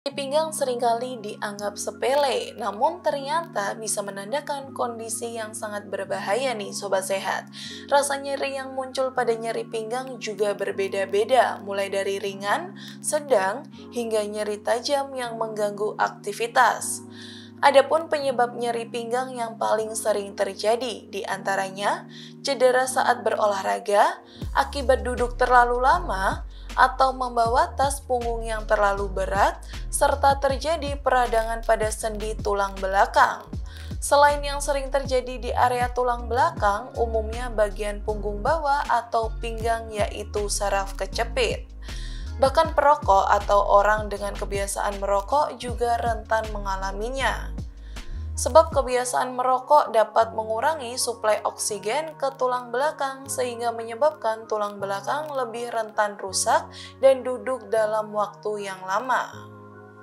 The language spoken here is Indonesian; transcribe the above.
Nyeri pinggang sering kali dianggap sepele, namun ternyata bisa menandakan kondisi yang sangat berbahaya nih sobat sehat. Rasa nyeri yang muncul pada nyeri pinggang juga berbeda-beda, mulai dari ringan, sedang, hingga nyeri tajam yang mengganggu aktivitas. Adapun penyebab nyeri pinggang yang paling sering terjadi di antaranya cedera saat berolahraga, akibat duduk terlalu lama, atau membawa tas punggung yang terlalu berat, serta terjadi peradangan pada sendi tulang belakang. Selain yang sering terjadi di area tulang belakang, umumnya bagian punggung bawah atau pinggang yaitu saraf kecepit. Bahkan perokok atau orang dengan kebiasaan merokok juga rentan mengalaminya. Sebab kebiasaan merokok dapat mengurangi suplai oksigen ke tulang belakang sehingga menyebabkan tulang belakang lebih rentan rusak dan duduk dalam waktu yang lama.